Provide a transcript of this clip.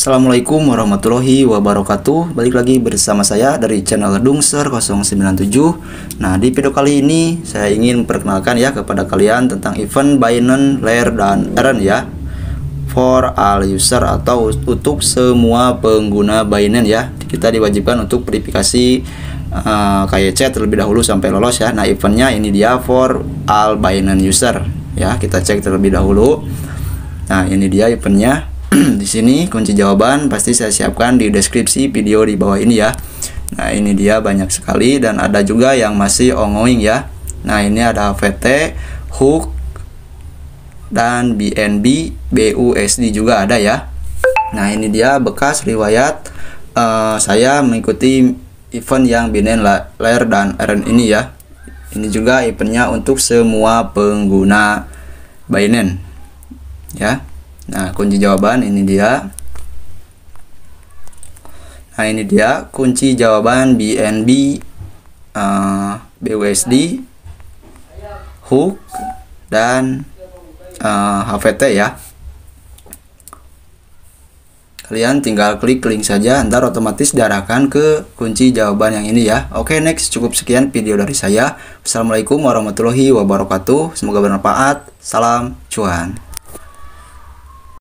Assalamualaikum warahmatullahi wabarakatuh. Balik lagi bersama saya dari channel Dungser 097 Nah di video kali ini saya ingin perkenalkan ya kepada kalian tentang event Binance, Layer, dan Earn ya. For all user atau untuk semua pengguna Binance ya. Kita diwajibkan untuk verifikasi uh, KYC terlebih dahulu sampai lolos ya. Nah eventnya ini dia for all Binance user ya. Kita cek terlebih dahulu. Nah ini dia eventnya di sini kunci jawaban pasti saya siapkan di deskripsi video di bawah ini ya. Nah, ini dia banyak sekali dan ada juga yang masih ongoing ya. Nah, ini ada VT, Hook dan BNB, BUSD juga ada ya. Nah, ini dia bekas riwayat uh, saya mengikuti event yang Binance Layer dan Earn ini ya. Ini juga eventnya untuk semua pengguna Binance ya. Nah, kunci jawaban ini dia. Nah, ini dia kunci jawaban BNB, uh, BUSD, Hook, dan uh, HVT ya. Kalian tinggal klik link saja, ntar otomatis diarahkan ke kunci jawaban yang ini ya. Oke, next cukup sekian video dari saya. Assalamualaikum warahmatullahi wabarakatuh. Semoga bermanfaat. Salam cuan.